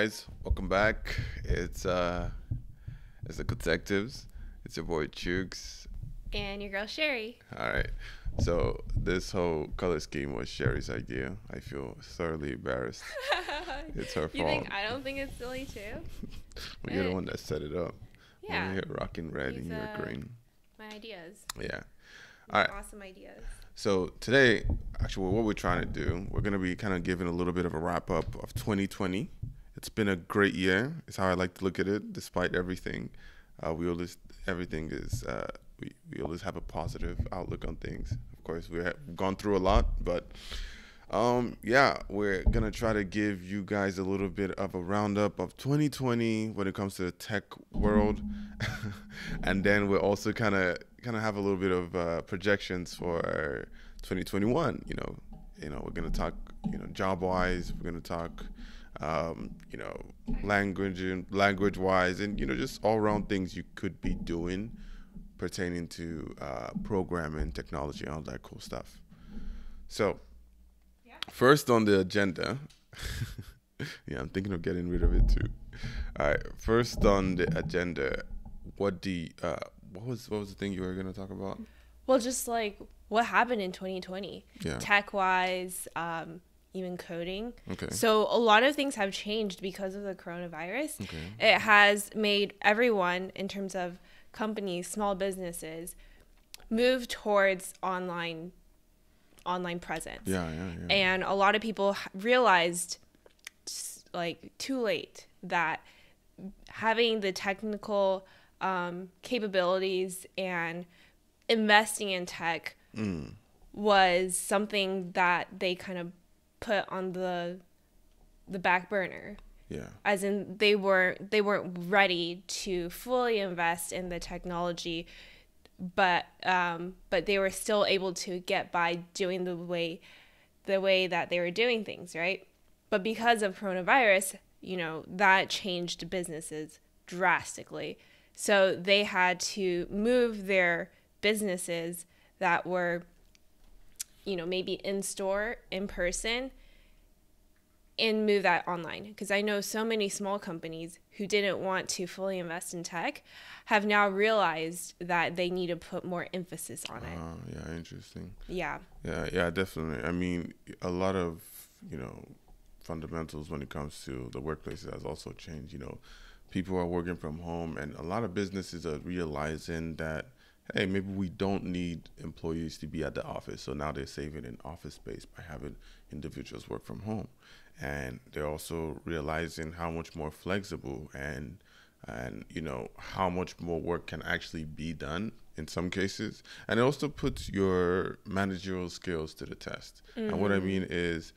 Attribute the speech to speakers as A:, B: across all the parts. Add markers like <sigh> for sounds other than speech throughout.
A: guys? Welcome back. It's uh, it's the Detectives. It's your boy Chooks.
B: And your girl Sherry.
A: All right. So this whole color scheme was Sherry's idea. I feel thoroughly embarrassed. <laughs> it's her
B: you
A: fault.
B: think I don't think it's silly too? <laughs>
A: well, you're the one that set it up.
B: Yeah.
A: Here rocking red
B: He's,
A: and you're
B: uh,
A: green.
B: My ideas.
A: Yeah. All right.
B: Awesome ideas.
A: So today, actually, what we're trying to do, we're gonna be kind of giving a little bit of a wrap up of 2020. It's been a great year. It's how I like to look at it, despite everything. Uh, we always everything is uh, we we always have a positive outlook on things. Of course, we have gone through a lot, but um, yeah, we're gonna try to give you guys a little bit of a roundup of 2020 when it comes to the tech world, <laughs> and then we're also kind of kind of have a little bit of uh, projections for 2021. You know, you know, we're gonna talk, you know, job wise. We're gonna talk, um, you know, language and language wise, and you know, just all around things you could be doing pertaining to uh, programming, technology, all that cool stuff. So. First on the agenda, <laughs> yeah, I'm thinking of getting rid of it too. All right, first on the agenda, what the uh, what was what was the thing you were gonna talk about?
B: Well, just like what happened in 2020,
A: Yeah.
B: tech wise, um, even coding.
A: Okay.
B: So a lot of things have changed because of the coronavirus.
A: Okay.
B: It has made everyone, in terms of companies, small businesses, move towards online online presence.
A: Yeah, yeah, yeah.
B: and a lot of people realized like too late that having the technical um, capabilities and investing in tech
A: Mm.
B: was something that they kind of put on the the back burner.
A: Yeah,
B: as in they were they weren't ready to fully invest in the technology but um, but they were still able to get by doing the way the way that they were doing things right? But because of coronavirus you know that changed businesses drastically. So they had to move their businesses that were you know maybe in store in person and move that online because I know so many small companies who didn't want to fully invest in tech have now realized that they need to put more emphasis on it.
A: uh, yeah, interesting.
B: Yeah.
A: Yeah, yeah, definitely. I mean, a lot of you know fundamentals when it comes to the workplace has also changed. You know, people are working from home, and a lot of businesses are realizing that hey, maybe we don't need employees to be at the office. So now they're saving in office space by having individuals work from home, and they're also realizing how much more flexible and and you know how much more work can actually be done in some cases. And it also puts your managerial skills to the test. And what i mm-hmm. mean is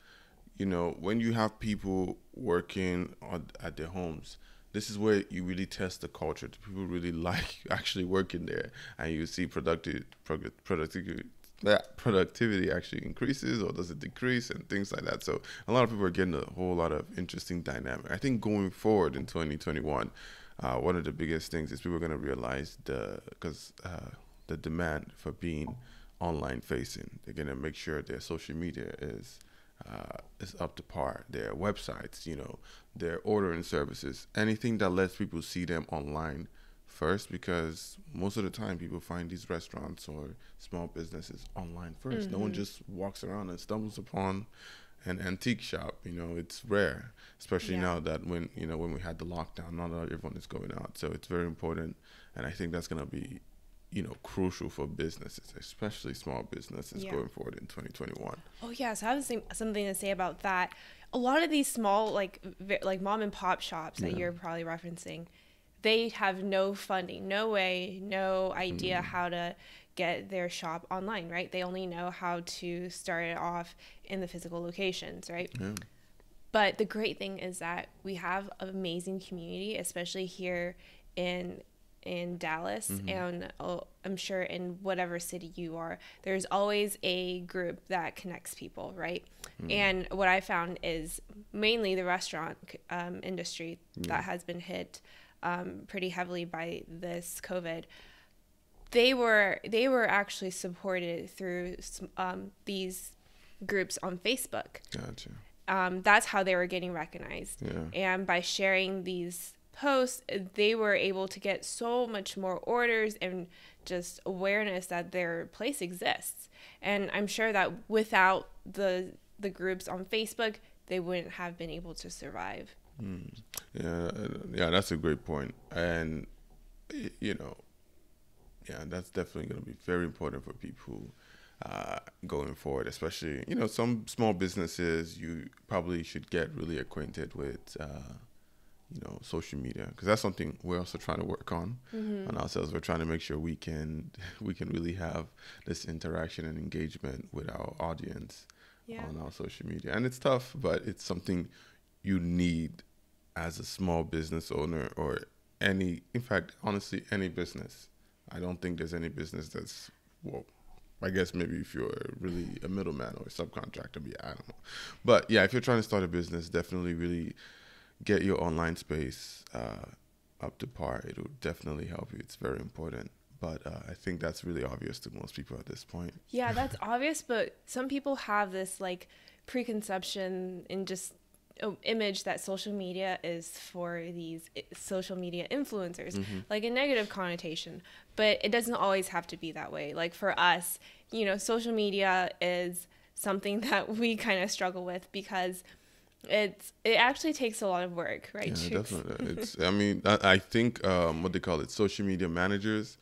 A: you know when you have people working on, at their homes this is where you really test the culture. Do people really <laughs> like actually working there and you see productive productivity that productivity actually increases or does it decrease and things like that. So a lot of people are getting a whole lot of interesting dynamic. I think going forward in 2021 uh, one of the biggest things is people are going to realize the because uh, the demand for being online facing. They're going to make sure their social media is uh, is up to par. Their websites, you know, their ordering services, anything that lets people see them online first, because most of the time people find these restaurants or small businesses online 1st No one just walks around and stumbles upon an antique shop. You know, it's rare, especially
B: Yeah.
A: now that when you know when we had the lockdown, not everyone is going out. So it's very important, and I think that's gonna be, you know, crucial for businesses, especially small businesses
B: Yeah.
A: going forward in 2021.
B: Oh yeah, so I have something to say about that. A lot of these small like like mom and pop shops that
A: Yeah.
B: you're probably referencing, they have no funding, no way, no idea
A: Mm.
B: how to get their shop online, right? They only know how to start it off in the physical locations, right?
A: Yeah.
B: But the great thing is that we have an amazing community, especially here in in Dallas, and uh, I'm sure in whatever city you are, there's always a group that connects people, right? And what I found is mainly the restaurant um, industry that has been hit um, pretty heavily by this COVID. They were they were actually supported through um, these groups on Facebook
A: Gotcha.
B: um, that's how they were getting recognized.
A: Yeah.
B: And by sharing these posts, they were able to get so much more orders and just awareness that their place exists. And I'm sure that without the the groups on Facebook, they wouldn't have been able to survive.
A: Mm. Yeah, yeah, that's a great point. And you know, yeah, that's definitely going to be very important for people uh, going forward. Especially, you know, some small businesses you probably should get really acquainted with. Uh, you know, social media because that's something we're also trying to work on mm-hmm. on ourselves. We're trying to make sure we can <laughs> we can really have this interaction and engagement with our audience yeah. on our social media, and it's tough, but it's something you need as a small business owner or any, in fact, honestly, any business. I don't think there's any business that's well. I guess maybe if you're really a middleman or a subcontractor, yeah, I don't know. But yeah, if you're trying to start a business, definitely really get your online space uh, up to par. It'll definitely help you. It's very important. But uh, I think that's really obvious to most people at this point.
B: Yeah, that's <laughs> obvious. But some people have this like preconception and just image that social media is for these social media influencers, mm-hmm. like a negative connotation. But it doesn't always have to be that way. Like for us, you know, social media is something <laughs> that we kind of struggle with because it's it actually takes a lot of work, right?
A: Yeah, <laughs> definitely. <laughs> it's I mean I, I think um, what they call it social media managers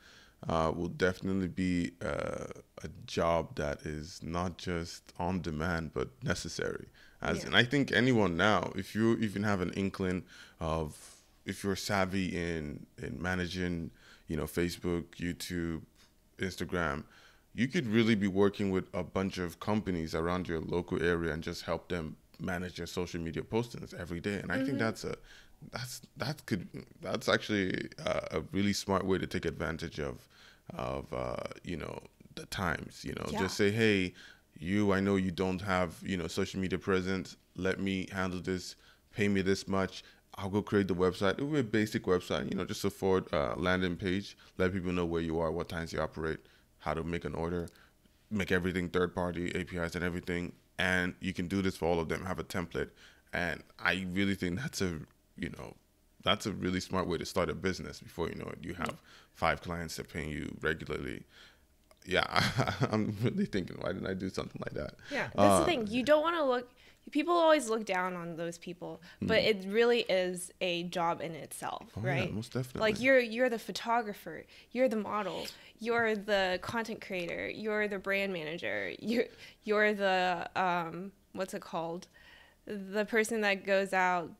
A: uh, will definitely be uh, a job that is not just on demand but necessary. As yeah. and I think anyone now, if you even have an inkling of if you're savvy in in managing, you know, Facebook, YouTube, Instagram, you could really be working with a bunch of companies around your local area and just help them manage your social media postings every day. And I mm-hmm. think that's a that's that could that's actually a, a, really smart way to take advantage of of uh, you know the times. You know, yeah. just say, hey, you, I know you don't have you know social media presence. Let me handle this. Pay me this much. I'll go create the website. It will be a basic website, you know, just a forward uh, landing page. Let people know where you are, what times you operate, how to make an order, make everything third party APIs and everything and you can do this for all of them have a template. And i really think that's a you know that's a really smart way to start a business before you know it. You have five clients that paying you regularly. Yeah <laughs> I, am really thinking why didn't i do something like that?
B: Yeah that's uh, the thing. You don't want to look people always look down on those people but mm. it really is a job in itself oh, right yeah,
A: most definitely
B: like you're you're the photographer you're the model you're the content creator you're the brand manager you're you're the um what's it called the person that goes out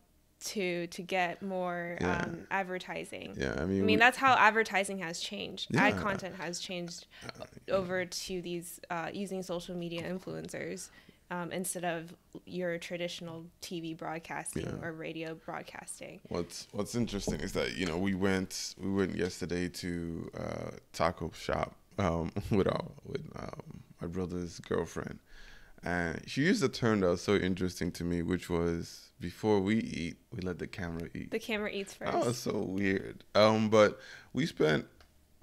B: to to get more yeah. um, advertising.
A: Yeah, I mean,
B: I mean that's how advertising has changed. Yeah. Ad content has changed uh, over to these uh, using social media influencers um, instead of your traditional TV broadcasting yeah. or radio broadcasting.
A: What's What's interesting is that you know we went we went yesterday to uh, taco shop um, <laughs> with our with um, my brother's girlfriend, and she used a term that was so interesting to me, which was before we eat, we let the camera eat.
B: The camera eats first.
A: That was so weird. Um, but we spent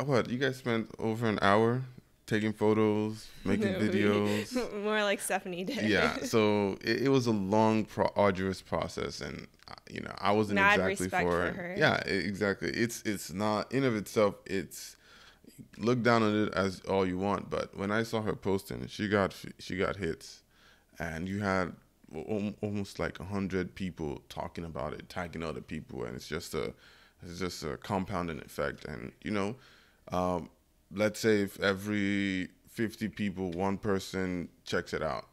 A: what you guys spent over an hour taking photos, making <laughs> videos. <laughs>
B: More like Stephanie did.
A: Yeah, <laughs> so it, it was a long, pro- arduous process, and uh, you know, I wasn't Mad exactly for, for her. Yeah, exactly. It's it's not in of itself. It's look down on it as all you want, but when I saw her posting, she got she got hits, and you had almost like a hundred people talking about it, tagging other people, and it's just a it's just a compounding effect, and you know. Um, let's say if every 50 people, one person checks it out,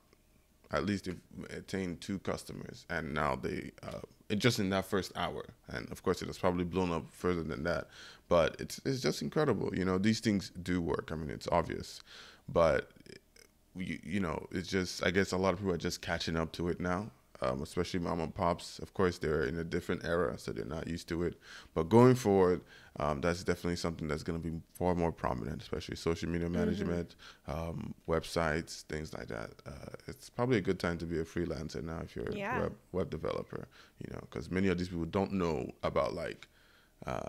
A: at least if attain two customers, and now they uh, just in that first hour, and of course it has probably blown up further than that, but it's it's just incredible. You know, these things do work. I mean, it's obvious, but you, you know, it's just I guess a lot of people are just catching up to it now, um, especially mom and pops. Of course, they're in a different era, so they're not used to it. But going forward, um, that's definitely something that's going to be far more prominent, especially social media mm-hmm. management, mm-hmm. um, websites, things like that. Uh, it's probably a good time to be a freelancer now if you're yeah. a web, web developer, you know, because many of these people don't know about like, uh,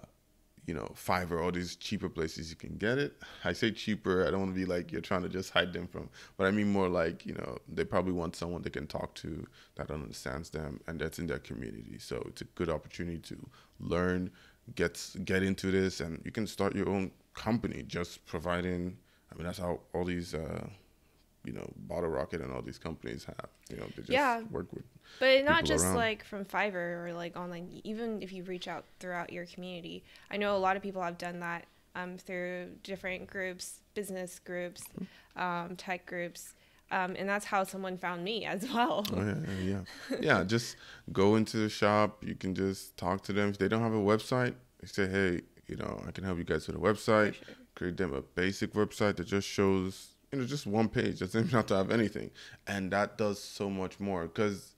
A: you know, Fiverr, all these cheaper places you can get it. I say cheaper, I don't want to be like you're trying to just hide them from, but I mean more like, you know, they probably want someone they can talk to that understands them and that's in their community. So it's a good opportunity to learn, get get into this and you can start your own company just providing I mean that's how all these uh you know, Bottle Rocket and all these companies have. You know, they just
B: Yeah.
A: work with
B: But not just
A: around.
B: like from Fiverr or like online. Even if you reach out throughout your community, I know a lot of people have done that um, through different groups, business groups,
A: Mm-hmm.
B: um, tech groups, um, and that's how someone found me as well.
A: Oh yeah, yeah, yeah. <laughs> yeah. Just go into the shop. You can just talk to them. If they don't have a website, they say, "Hey, you know, I can help you guys with a website."
B: sure.
A: Create them a basic website that just shows, you know, just one page. Doesn't <laughs> even have to have anything, and that does so much more because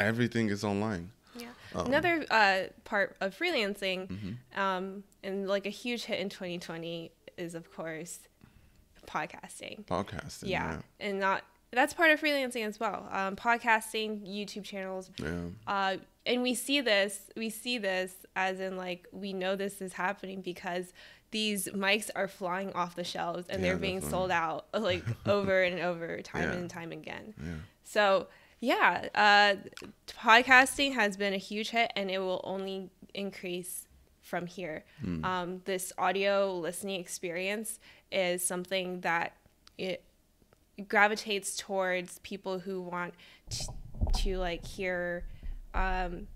A: everything is online.
B: Yeah.
A: Um,
B: Another uh, part of freelancing,
A: Mm-hmm.
B: um, and like a huge hit in 2020, is of course podcasting.
A: Podcasting.
B: yeah. and not that's part of freelancing as well. Um, podcasting, YouTube channels,
A: Yeah. yeah.
B: uh, and we see this. We see this as in like we know this is happening because these mics are flying off the shelves and
A: Yeah,
B: they're being
A: definitely.
B: sold out like <laughs> over and over, time
A: Yeah.
B: and time again.
A: Yeah.
B: So yeah, uh, podcasting has been a huge hit, and it will only increase from here.
A: Hmm.
B: Um, this audio listening experience is something that it gravitates towards people who want to, to like hear um,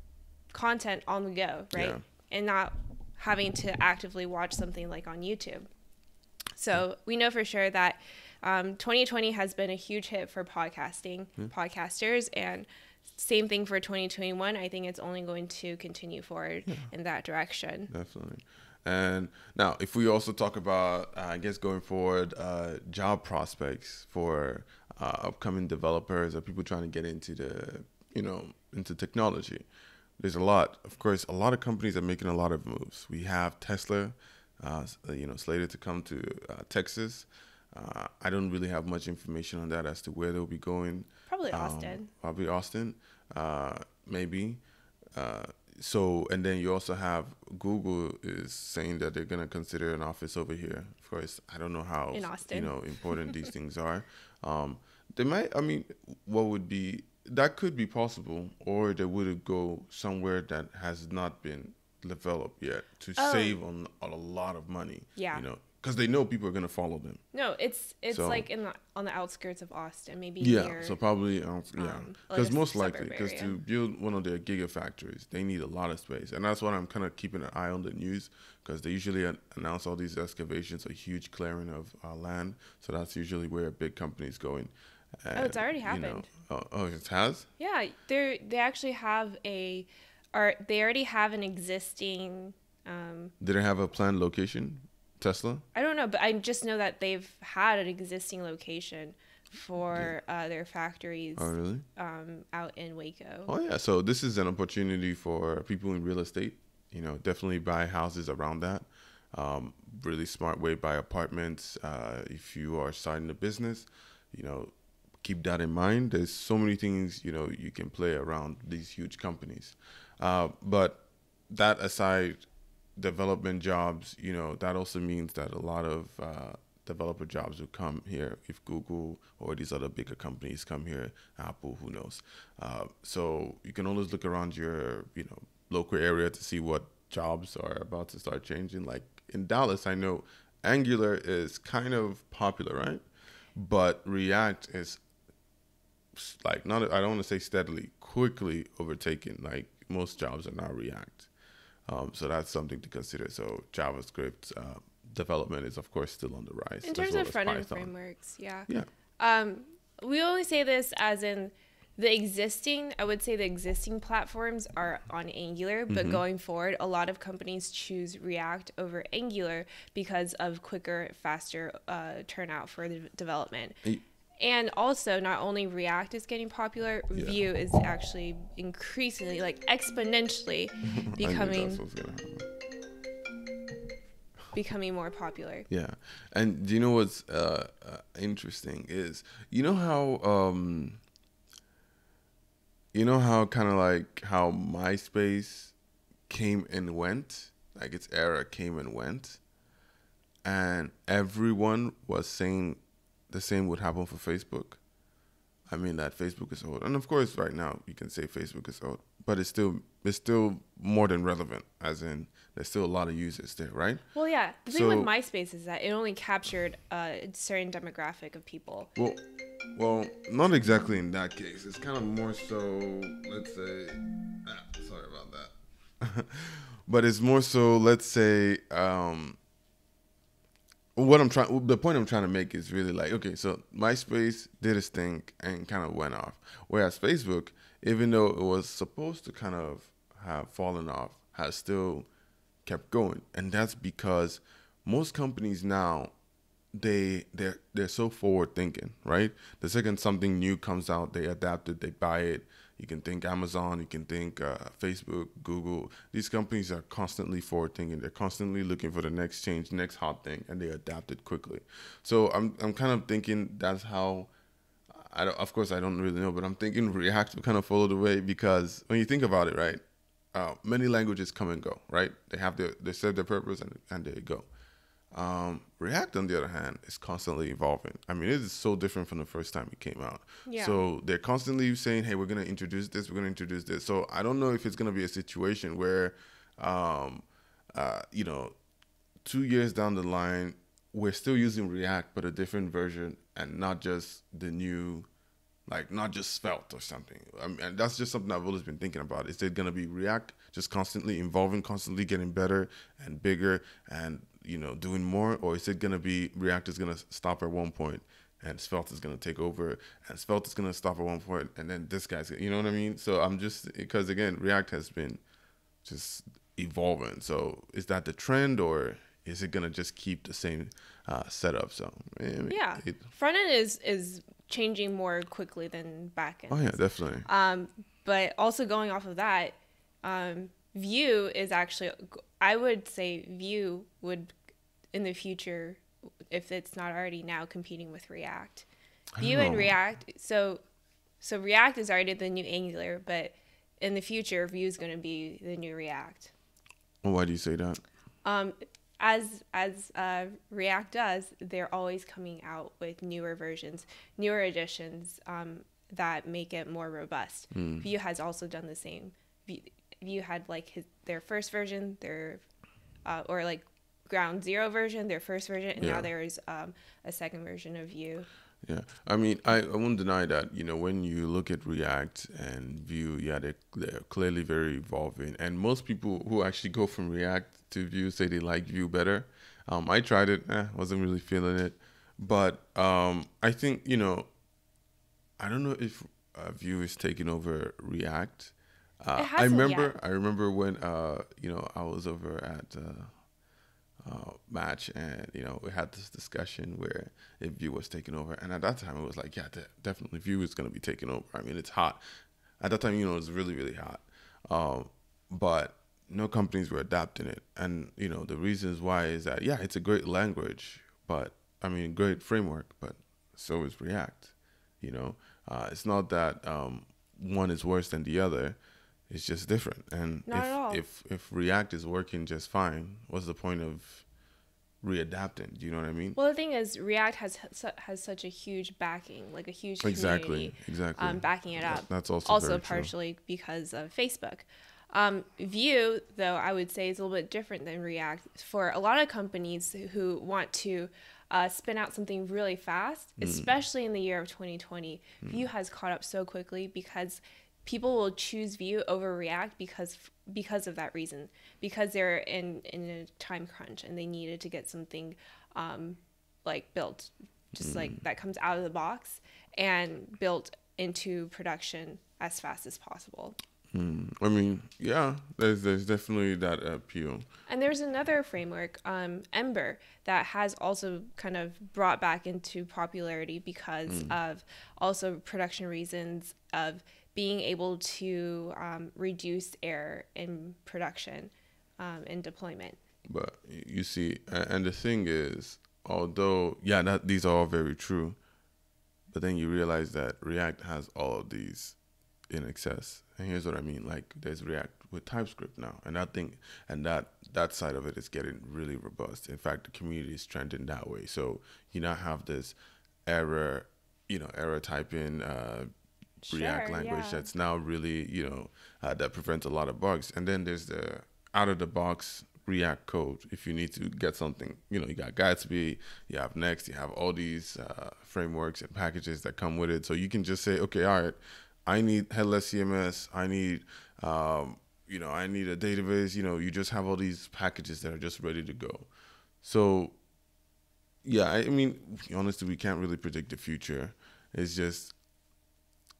B: content on the go, right?
A: Yeah.
B: And not having to actively watch something like on YouTube. So we know for sure that um, 2020 has been a huge hit for podcasting, podcasters, and same thing for 2021. I think it's only going to continue forward in that direction.
A: Definitely. And now, if we also talk about, uh, I guess, going forward, uh, job prospects for uh, upcoming developers or people trying to get into the, you know, into technology, there's a lot. Of course, a lot of companies are making a lot of moves. We have Tesla, uh, you know, slated to come to uh, Texas. Uh, I don't really have much information on that as to where they'll be going.
B: Probably
A: Um,
B: Austin.
A: probably Austin, uh, maybe. Uh, so, and then you also have Google is saying that they're gonna consider an office over here. Of course, I don't know how
B: In
A: you know important these <laughs> things are. Um, they might. I mean, what would be that could be possible, or they would go somewhere that has not been developed yet to
B: Oh.
A: save on, on a lot of money.
B: Yeah.
A: you know, because they know people are gonna follow them.
B: No, it's it's
A: So-
B: like in the on the outskirts of Austin, maybe
A: Yeah,
B: near.
A: so probably um, yeah, because
B: a
A: most likely because to build one of their gigafactories, they need a lot of space, and that's what I'm kind of keeping an eye on the news because they usually an- announce all these excavations, a huge clearing of uh, land. So that's usually where big companies going.
B: Oh, it's already
A: you know-
B: happened.
A: oh, oh, it has.
B: Yeah, they they actually have a, or they already have an existing. Um,
A: Did it have a planned location? Tesla.
B: I don't know, but I just know that they've had an existing location for uh, their factories
A: Oh, really?
B: um, out in Waco.
A: Oh yeah, so this is an opportunity for people in real estate. You know, definitely buy houses around that. Um, really smart way buy apartments. Uh, if you are starting a business, you know, keep that in mind. There's so many things you know you can play around these huge companies. Uh, but that aside, development jobs, you know, that also means that a lot of uh, developer jobs will come here if Google or these other bigger companies come here, Apple, who knows. Uh, so you can always look around your, you know, local area to see what jobs are about to start changing. Like in Dallas, I know Angular is kind of popular, right? But React is like not I don't want to say steadily, quickly overtaken. Like most jobs are now React. Um, so that's something to consider. So JavaScript uh, development is of course still on the rise.
B: in terms
A: well
B: of front end frameworks, yeah.
A: Yeah.
B: Um, we only say this as in the existing. I would say the existing platforms are on Angular, but
A: Mm-hmm.
B: going forward, a lot of companies choose React over Angular because of quicker, faster uh, turnout for the development. And also, not only React is getting popular,
A: Yeah.
B: Vue is actually increasingly, like exponentially, <laughs>
A: I knew that's
B: becoming
A: what's gonna happen.
B: becoming more popular.
A: Yeah, and do you know what's uh, uh, interesting is you know how um, you know how kind of like how MySpace came and went like its era came and went, and everyone was saying the same would happen for Facebook. I mean that Facebook is old, and of course, right now you can say Facebook is old, but it's still it's still more than relevant. As in, there's still a lot of users there, right?
B: Well, yeah. The thing with MySpace is that it only captured a certain demographic of people.
A: Well, well, not exactly in that case. It's kind of more so. Let's say, ah, sorry about that, <laughs> but it's more so. Let's say. um what I'm trying, the point I'm trying to make is really like, okay, so MySpace did its thing and kind of went off, whereas Facebook, even though it was supposed to kind of have fallen off, has still kept going, and that's because most companies now they they're they're so forward thinking, right? The second something new comes out, they adapt it, they buy it, you can think Amazon, you can think uh, Facebook, Google. These companies are constantly forward thinking. They're constantly looking for the next change, next hot thing, and they adapt it quickly. So I'm I'm kind of thinking that's how. I don't, of course I don't really know, but I'm thinking <laughs> React will kind of follow the way because when you think about it, right, uh, many languages come and go, right? They have their they serve their purpose and and they go. Um, React, on the other hand, is constantly evolving. I mean, it is so different from the first time it came out. Yeah. So they're constantly saying, "Hey, we're going to introduce this. We're going to introduce this." So I don't know if it's going to be a situation where, um, uh, you know, two years down the line, we're still using React, but a different version, and not just the new, like not just Svelte or something. I mean, and that's just something I've always been thinking about. Is it going to be React just constantly evolving, constantly getting better and bigger, and you know, doing more, or is it gonna be React is gonna stop at one point and Svelte is gonna take over, and Svelte is gonna stop at one point, and then this guy's, you know what I mean? So I'm just because again, React has been just evolving. So is that the trend, or is it gonna just keep the same uh, setup? So
B: I mean, yeah, it, front end is is changing more quickly than back end.
A: Oh yeah, definitely.
B: Um, but also going off of that, um, Vue is actually, I would say Vue would in the future, if it's not already now, competing with React. Vue and React. So, so React is already the new Angular, but in the future, Vue is going to be the new React.
A: why do you say that?
B: Um, as as uh, React does, they're always coming out with newer versions, newer additions um, that make it more robust. Mm. Vue has also done the same. Vue had like his their first version, their uh, or like ground zero version, their first version, and yeah. now there's um, a second version of Vue.
A: Yeah, I mean, I, I won't deny that. You know, when you look at React and Vue, yeah, they're, they're clearly very evolving. And most people who actually go from React to Vue say they like Vue better. Um, I tried it, eh, wasn't really feeling it. But um, I think, you know, I don't know if uh, Vue is taking over React. Uh, I remember. Yet. I remember when uh, you know I was over at uh, uh, match, and you know we had this discussion where if Vue was taking over, and at that time it was like, yeah, de- definitely Vue is going to be taking over. I mean, it's hot. At that time, you know, it was really really hot, um, but no companies were adapting it, and you know the reasons why is that yeah, it's a great language, but I mean, great framework, but so is React. You know, uh, it's not that um, one is worse than the other it's just different. And
B: Not
A: if if if React is working just fine, what's the point of readapting? Do you know what I mean?
B: Well, the thing is, React has has such a huge backing, like a huge
A: exactly exactly
B: um, backing it up.
A: That's also
B: also partially true. because of Facebook. Um, Vue, though, I would say is a little bit different than React. For a lot of companies who want to uh, spin out something really fast, mm. especially in the year of 2020, mm. Vue has caught up so quickly because people will choose Vue over React because because of that reason because they're in in a time crunch and they needed to get something um, like built just mm. like that comes out of the box and built into production as fast as possible.
A: Mm. I mean, yeah, there's there's definitely that appeal.
B: And there's another framework, um, Ember, that has also kind of brought back into popularity because mm. of also production reasons of being able to um, reduce error in production um, and deployment.
A: But you see, and the thing is, although yeah, that these are all very true, but then you realize that React has all of these in excess. And here's what I mean: like there's React with TypeScript now, and I think and that that side of it is getting really robust. In fact, the community is trending that way. So you now have this error, you know, error typing. Uh, React language
B: yeah.
A: that's now really you know uh, that prevents a lot of bugs. And then there's the out of the box React code. If you need to get something, you know, you got Gatsby, you have Next, you have all these uh, frameworks and packages that come with it. So you can just say, okay, all right, I need headless CMS. I need, um, you know, I need a database. You know, you just have all these packages that are just ready to go. So yeah, I mean, honestly, we can't really predict the future. It's just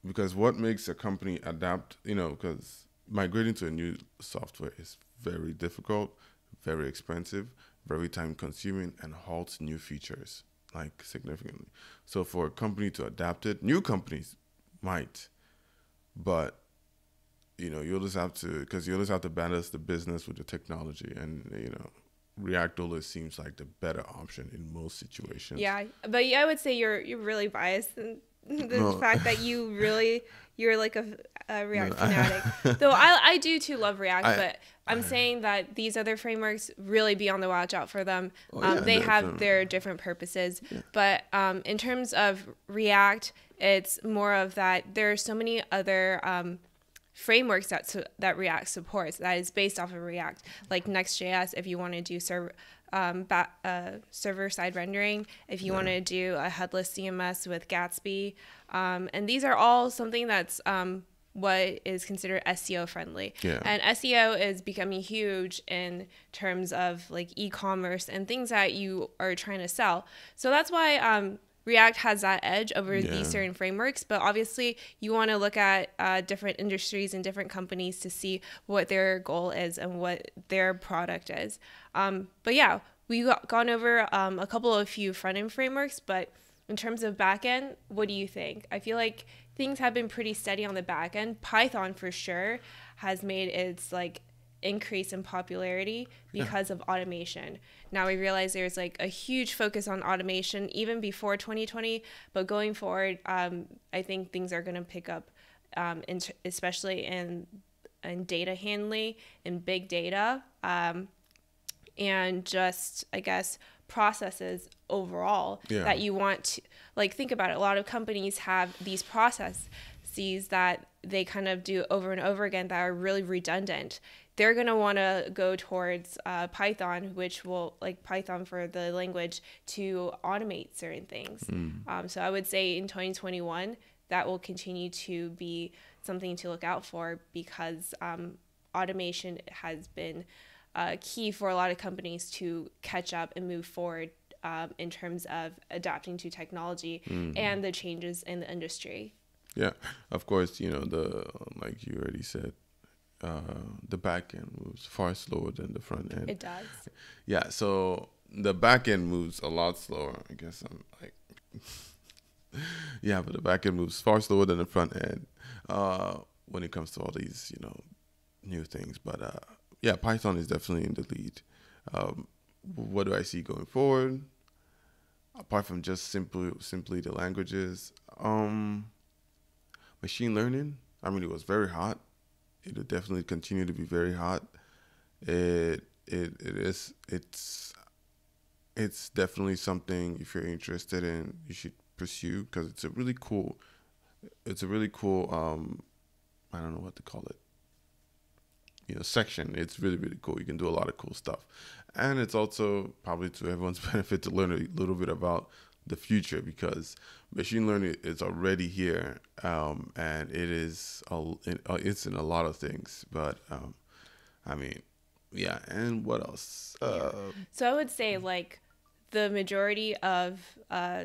A: because what makes a company adapt, you know, because migrating to a new software is very difficult, very expensive, very time consuming, and halts new features like significantly. So for a company to adapt it, new companies might, but you know, you'll just have to because you'll just have to balance the business with the technology, and you know, React always seems like the better option in most situations.
B: Yeah, but I would say you're you're really biased the
A: No.
B: fact that you <laughs> really you're like a, a React
A: I-
B: fanatic. <laughs> Though I I do too love React,
A: I-
B: but I'm saying that these other frameworks really be on the watch out for them.
A: Oh,
B: um,
A: yeah,
B: they have their different purposes, but um, in terms of React, it's more of that. There are so many other um, frameworks that that React supports that is based off of React, like Next.js. If you want to do server um, ba- uh, server side rendering, if you want to do a headless CMS with Gatsby, um, and these are all something that's um, what is considered SEO friendly.
A: Yeah.
B: And SEO is becoming huge in terms of like e-commerce and things that you are trying to sell. So that's why um, React has that edge over
A: Yeah.
B: these certain frameworks. But obviously, you want to look at uh, different industries and different companies to see what their goal is and what their product is. Um, but yeah, we got gone over um, a couple of few front end frameworks, but in terms of back end, what do you think? I feel like things have been pretty steady on the back end. Python for sure has made its like increase in popularity because of automation. Now we realize there's like a huge focus on automation even before 2020, but going forward, um, I think things are going to pick up, um, in, especially in in data handling and big data. Um, and just I guess processes overall
A: Yeah.
B: that you want to like think about it. A lot of companies have these processes that they kind of do over and over again that are really redundant. They're gonna want to go towards uh, Python, which will like Python for the language to automate certain things. Um, so I would say in 2021 that will continue to be something to look out for because um, automation has been uh, key for a lot of companies to catch up and move forward um, in terms of adapting to technology and the changes in the industry.
A: Yeah, of course, you know the like you already said, uh, the back end moves far slower than the front end.
B: It does.
A: yeah, so the back end moves a lot slower. I guess I'm like, <laughs> yeah, but the back end moves far slower than the front end uh, when it comes to all these you know new things. But uh, yeah, Python is definitely in the lead. Um, what do I see going forward? Apart from just simply simply the languages, um, machine learning. I mean, it was very hot. It'll definitely continue to be very hot. It it it is it's it's definitely something if you're interested in you should pursue because it's a really cool it's a really cool um I don't know what to call it you know section. It's really really cool. You can do a lot of cool stuff. And it's also probably to everyone's <laughs> benefit to learn a little bit about the future because machine learning is already here um, and it is a, uh, it's in a lot of things but um, i mean yeah and what else uh,
B: So I would say like the majority of uh,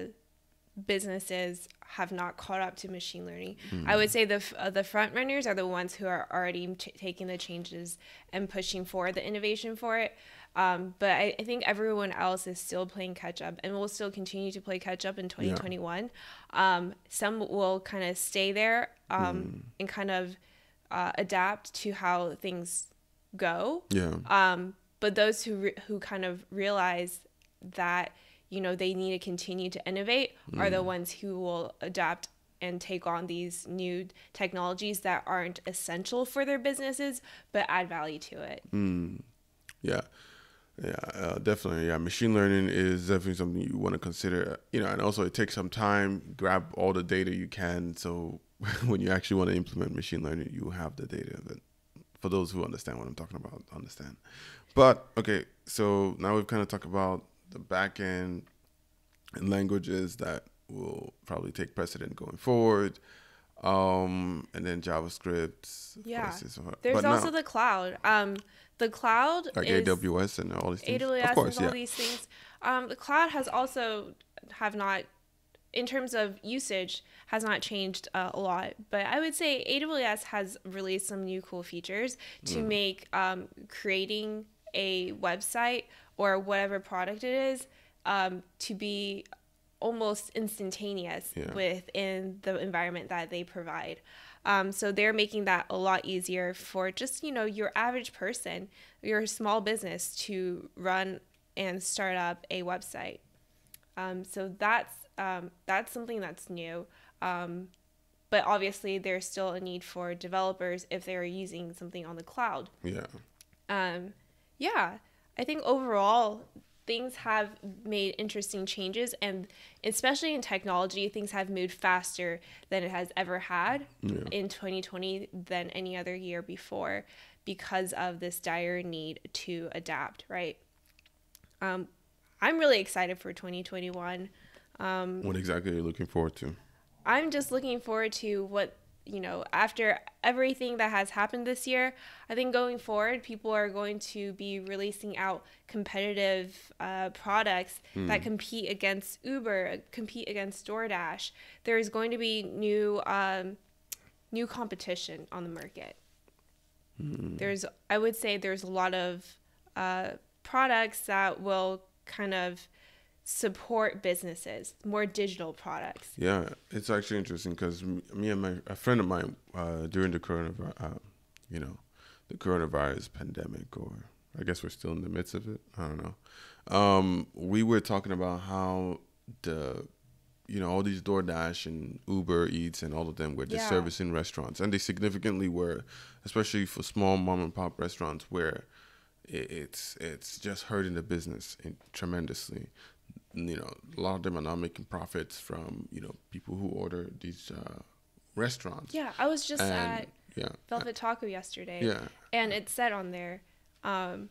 B: businesses have not caught up to machine learning. I would say the uh, the front runners are the ones who are already t- taking the changes and pushing forward the innovation for it. Um, but I, I think everyone else is still playing catch up and will still continue to play catch up in 2021. Um, some will kind of stay there um, and kind of uh, adapt to how things go.
A: yeah
B: Um, but those who who kind of realize that you know they need to continue to innovate are the ones who will adapt and take on these new technologies that aren't essential for their businesses but add value to it.
A: Mm. Yeah. Yeah, uh, definitely. Yeah, machine learning is definitely something you want to consider. You know, and also it takes some time. Grab all the data you can, so <laughs> when you actually want to implement machine learning, you have the data. But for those who understand what I'm talking about, understand. But okay, so now we've kind of talked about the back end and languages that will probably take precedent going forward. Um, and then JavaScript.
B: Yeah. There's also now, the cloud. Um, the cloud
A: like is AWS and all these things.
B: AWS of course, and all yeah. these things. Um, the cloud has also have not, in terms of usage, has not changed uh, a lot. But I would say AWS has released some new cool features to mm. make um, creating a website or whatever product it is um, to be almost instantaneous yeah. within the environment that they provide. Um, so they're making that a lot easier for just you know your average person, your small business to run and start up a website. Um, so that's um, that's something that's new. Um, but obviously, there's still a need for developers if they're using something on the cloud.
A: Yeah.
B: Um, yeah, I think overall things have made interesting changes and especially in technology things have moved faster than it has ever had yeah. in 2020 than any other year before because of this dire need to adapt right? Um, i'm really excited for 2021 um,
A: what exactly are you looking forward to?
B: I'm just looking forward to what you know, after everything that has happened this year, I think going forward, people are going to be releasing out competitive uh, products mm. that compete against Uber, compete against DoorDash. There is going to be new um, new competition on the market. Mm. There's, I would say, there's a lot of uh, products that will kind of support businesses, more digital products.
A: Yeah, it's actually interesting because me and my a friend of mine uh, during the coronavirus, uh, you know, the coronavirus pandemic, or I guess we're still in the midst of it. I don't know. Um, we were talking about how the you know all these DoorDash and Uber Eats and all of them were just yeah. servicing restaurants, and they significantly were, especially for small mom and pop restaurants where it's it's just hurting the business tremendously you know, a lot of them are not making profits from you know people who order these uh, restaurants.
B: Yeah, I was just and, at yeah, Velvet Taco yesterday.
A: Yeah,
B: and it said on there, um,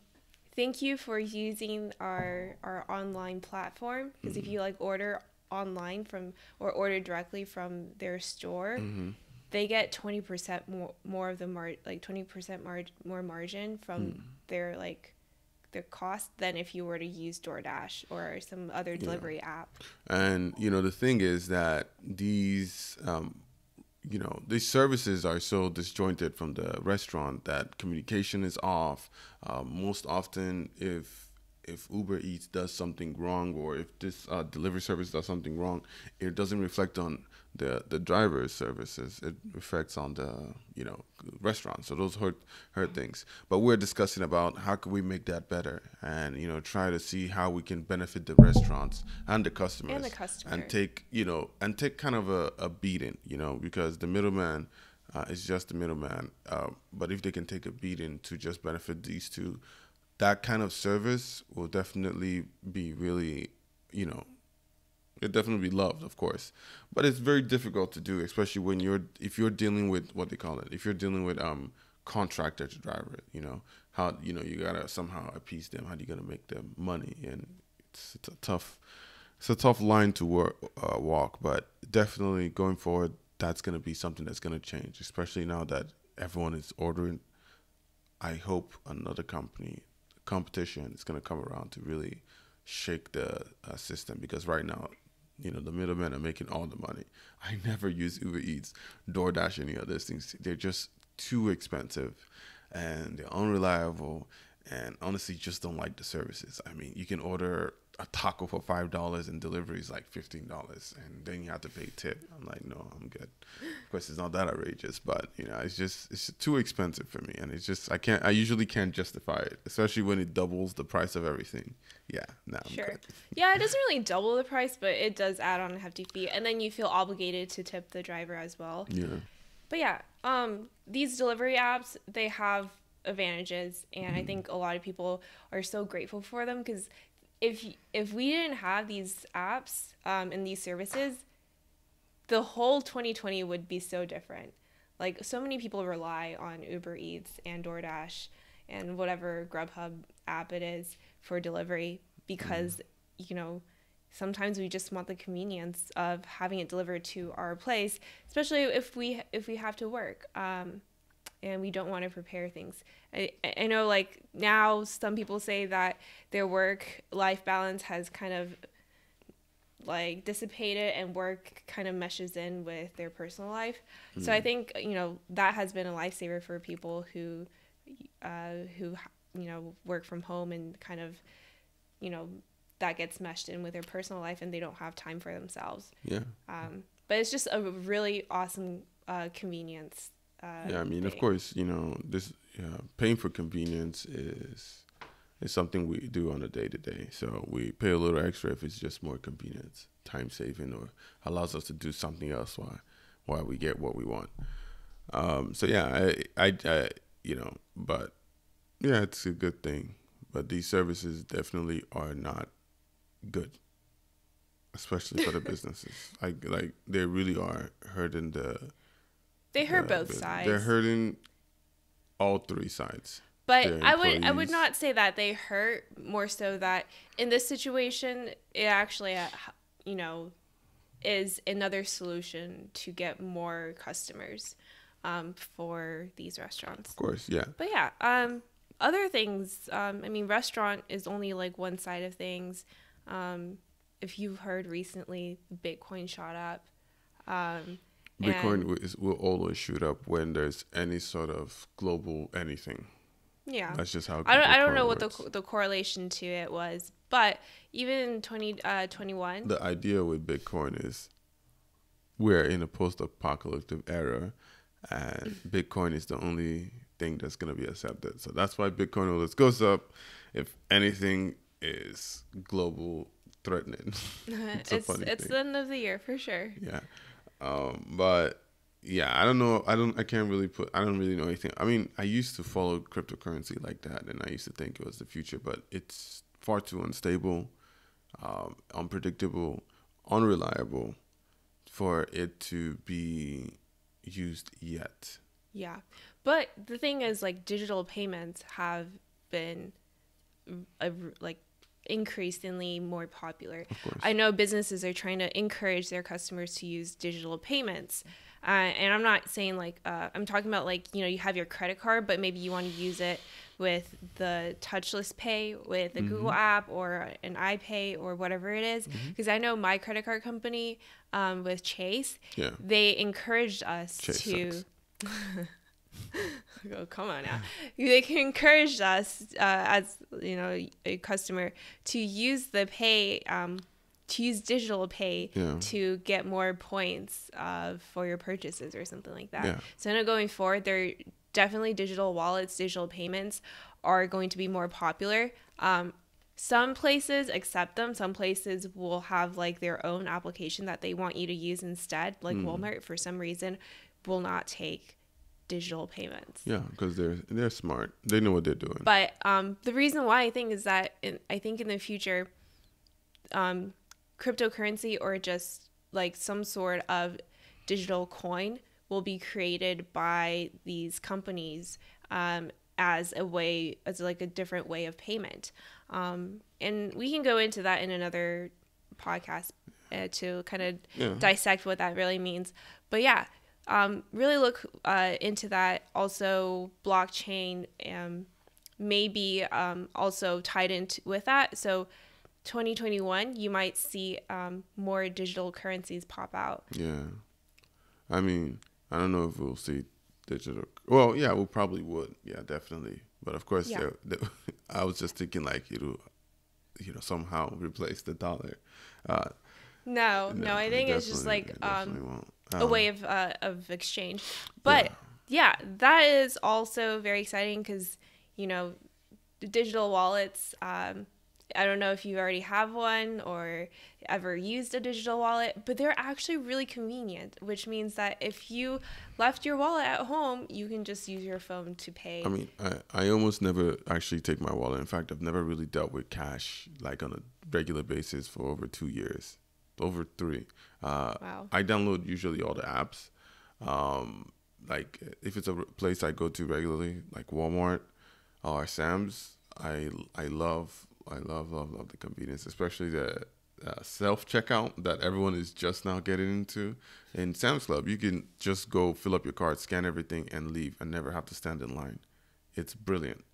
B: "Thank you for using our our online platform because mm-hmm. if you like order online from or order directly from their store." Mm-hmm. They get twenty percent more more of the mar like twenty percent mar- more margin from mm. their like the cost than if you were to use DoorDash or some other delivery yeah. app.
A: And you know the thing is that these um, you know these services are so disjointed from the restaurant that communication is off. Um, most often, if if Uber Eats does something wrong or if this uh, delivery service does something wrong, it doesn't reflect on the the driver's services. It affects on the you know restaurant. So those hurt hurt things. But we're discussing about how can we make that better, and you know try to see how we can benefit the restaurants and the customers,
B: and the customer,
A: and take you know and take kind of a, a beating, you know, because the middleman. Uh, is just the middleman, uh, but if they can take a beating to just benefit these two, that kind of service will definitely be really, you know, it definitely be loved, of course, but it's very difficult to do, especially when you're if you're dealing with what they call it, if you're dealing with um contractor to driver, you know how you know you gotta somehow appease them. How do you gonna make them money? And it's, it's a tough it's a tough line to work, uh, walk, but definitely going forward, that's gonna be something that's gonna change, especially now that everyone is ordering. I hope another company competition is gonna come around to really shake the uh, system because right now you know the middlemen are making all the money. I never use Uber Eats, DoorDash, any of those things. They're just too expensive, and they're unreliable, and honestly just don't like the services. I mean, you can order a taco for five dollars and delivery is like fifteen dollars, and then you have to pay tip. I'm like, no, I'm good. Of course, it's not that outrageous, but you know, it's just it's too expensive for me, and it's just I can't. I usually can't justify it, especially when it doubles the price of everything. Yeah, no, I'm
B: Sure.
A: good.
B: Yeah, it doesn't really double the price, but it does add on a hefty fee, and then you feel obligated to tip the driver as well.
A: Yeah,
B: But yeah, um, these delivery apps they have advantages, and I think a lot of people are so grateful for them because if if we didn't have these apps um, and these services, the whole 2020 would be so different. Like so many people rely on Uber Eats and DoorDash and whatever Grubhub app it is for delivery because you know sometimes we just want the convenience of having it delivered to our place especially if we if we have to work um, and we don't want to prepare things. I, I know like now some people say that their work life balance has kind of like dissipated and work kind of meshes in with their personal life. So i think you know that has been a lifesaver for people who uh, who you know work from home and kind of you know that gets meshed in with their personal life and they don't have time for themselves.
A: Yeah.
B: um, but it's just a really awesome uh, convenience uh,
A: Yeah, I mean, of course, you know, this yeah, paying for convenience is is something we do on a day to day. So we pay a little extra if it's just more convenience, time saving, or allows us to do something else while while we get what we want. Um, so yeah, I, I, I, you know, but yeah, it's a good thing. But these services definitely are not good, especially for the <laughs> businesses. Like, like they really are hurting the
B: they hurt both sides
A: They're hurting all three sides.
B: But I would I would not say that they hurt more so that in this situation it actually uh, you know is another solution to get more customers um, for these restaurants.
A: Of course, yeah.
B: But yeah, um, other things. Um, I mean, restaurant is only like one side of things. Um, if you've heard recently, Bitcoin shot up. Um,
A: Bitcoin
B: and-
A: will always shoot up when there's any sort of global anything.
B: yeah.
A: That's just how.
B: I don't, I don't know what the, the correlation to it was, but even in 20, uh, 21,
A: the idea with Bitcoin is we're in a post-apocalyptic era, and <laughs> Bitcoin is the only thing that's going to be accepted. So that's why Bitcoin always goes up. If anything is global threatening, <laughs>
B: it's
A: a
B: it's, the end of the year for sure.
A: yeah. Um, but yeah, I don't know. I don't. I can't really put. I don't really know anything. I mean, I used to follow cryptocurrency like that, and I used to think it was the future, but it's far too unstable, um, unpredictable, unreliable for it to be used yet.
B: Yeah. But the thing is, like, digital payments have been a, like increasingly more popular. I know businesses are trying to encourage their customers to use digital payments. Uh, and I'm not saying like, uh, I'm talking about like, you know, you have your credit card, but maybe you want to use it with the touchless pay with a Google app or an iPay or whatever it is. Because I know my credit card company um, with Chase,
A: Yeah.
B: they encouraged us
A: Chase
B: to. <laughs> <laughs> oh, come on now. They can encourage us uh, as you know a customer to use the pay, um, to use digital pay
A: Yeah.
B: to get more points uh, for your purchases or something like that.
A: Yeah.
B: So now going forward, they're definitely digital wallets, digital payments are going to be more popular. Um, some places accept them. Some places will have like their own application that they want you to use instead. Like
A: Hmm.
B: Walmart, for some reason, will not take digital payments.
A: Yeah, because they're they're smart. They know what they're doing.
B: But um, the reason why I think is that in, I think in the future, um, cryptocurrency or just like some sort of digital coin will be created by these companies um, as a way, as like a different way of payment. Um, and we can go into that in another podcast uh, to kind of
A: Yeah.
B: dissect what that really means. But yeah, um, really look uh, into that. Also, blockchain um, may be um, also tied into with that. So, 2021, you might see um, more digital currencies pop out.
A: Yeah. I mean, I don't know if we'll see digital. Well, yeah, we probably would. Yeah, definitely. But of course,
B: Yeah.
A: they- they- <laughs> I was just thinking like you know, you know, somehow replace the dollar. Uh,
B: No, no, I think it's just like
A: definitely
B: um, a way of uh, of exchange. But yeah, that is also very exciting because you know, digital wallets. Um, I don't know if you already have one or ever used a digital wallet, but they're actually really convenient, which means that if you left your wallet at home, you can just use your phone to pay.
A: I mean, I, I almost never actually take my wallet. In fact, I've never really dealt with cash like on a regular basis for over two years, over three. Uh,
B: Wow.
A: I download usually all the apps. Um, like if it's a place I go to regularly, like Walmart or Sam's, I I love I love love love the convenience, especially the uh, self checkout that everyone is just now getting into. In Sam's Club, you can just go fill up your card, scan everything, and leave, and never have to stand in line. It's brilliant.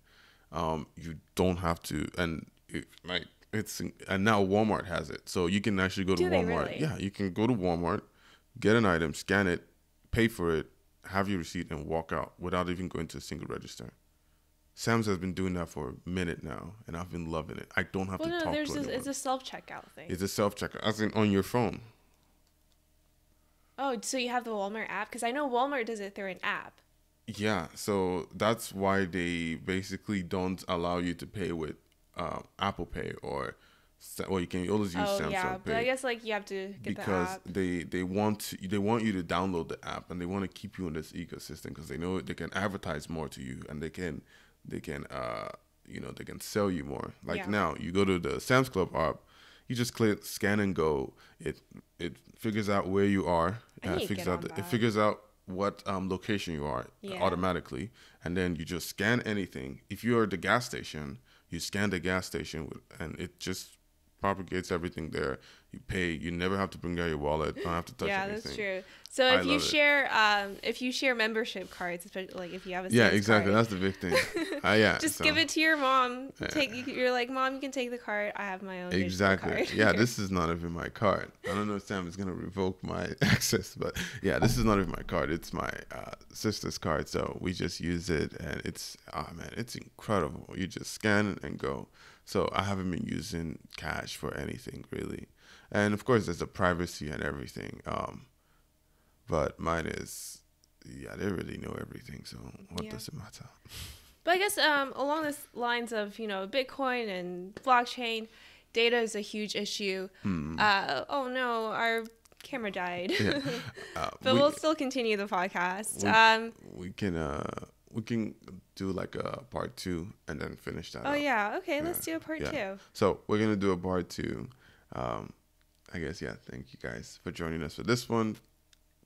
A: Um, you don't have to, and it, like it's and now Walmart has it, so you can actually go to
B: Do
A: Walmart.
B: really?
A: Yeah, you can go to Walmart, get an item, scan it, pay for it, have your receipt, and walk out without even going to a single register. Sam's has been doing that for a minute now, and I've been loving it. I don't have
B: well,
A: to
B: no,
A: talk
B: there's
A: to
B: a, it's a self checkout thing.
A: It's a self checkout, as in on your phone.
B: oh, so you have the Walmart app? Because I know Walmart does it through an app.
A: Yeah, so that's why they basically don't allow you to pay with uh, Apple Pay or well, you can always use
B: oh
A: Samsung
B: yeah,
A: Pay
B: but I guess like you have to get the
A: because
B: app.
A: they they want to, they want you to download the app and they want to keep you in this ecosystem because they know they can advertise more to you and they can they can uh you know they can sell you more. Like
B: Yeah.
A: now, you go to the Sam's Club app, you just click scan and go. It it figures out where you are.
B: I
A: uh,
B: need to
A: figures out the, it figures out what um, location you are
B: Yeah.
A: automatically, and then you just scan anything. If you're at the gas station, you scan the gas station, and it just propagates everything there. You pay. You never have to bring out your wallet. Don't have to touch
B: yeah,
A: anything.
B: Yeah, that's true. So
A: I
B: if you share, um, if you share membership cards, especially like if you have a
A: Yeah, exactly.
B: card,
A: That's the big thing. <laughs> uh, yeah.
B: just
A: so-
B: give it to your mom.
A: Yeah.
B: Take you- you're like, mom, you can take the card. I have my own.
A: Exactly.
B: card."
A: yeah, <laughs> this is not even my card. I don't know if Sam is gonna revoke my <laughs> access, but yeah, this is not even my card. It's my uh, sister's card, so we just use it, and it's ah man, it's incredible. You just scan it and go. So I haven't been using cash for anything really, and of course there's the privacy and everything. Um, but mine is, yeah, they really know everything. So what
B: Yeah.
A: does it matter?
B: But I guess um, along the lines of you know Bitcoin and blockchain, data is a huge issue. Uh, oh no, our camera died.
A: Hmm. Yeah. <laughs> Uh,
B: but we- will still continue the podcast.
A: we-
B: um,
A: we can uh we can do like a part two and then finish that
B: oh
A: up.
B: yeah, okay, let's do a part
A: Yeah.
B: two.
A: so we're gonna do a part two um i guess yeah thank you guys for joining us for this one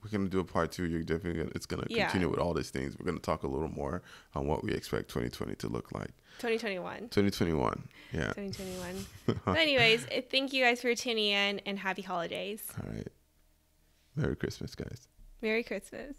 A: we're gonna do a part two you're definitely gonna, it's gonna
B: Yeah.
A: continue with all these things we're gonna talk a little more on what we expect 2020 to look like
B: 2021.
A: 2021 yeah
B: 2021. <laughs> but anyways, eh, thank you guys for tuning in and happy holidays.
A: all right merry christmas guys
B: Merry Christmas.